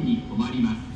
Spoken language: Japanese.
に止まります。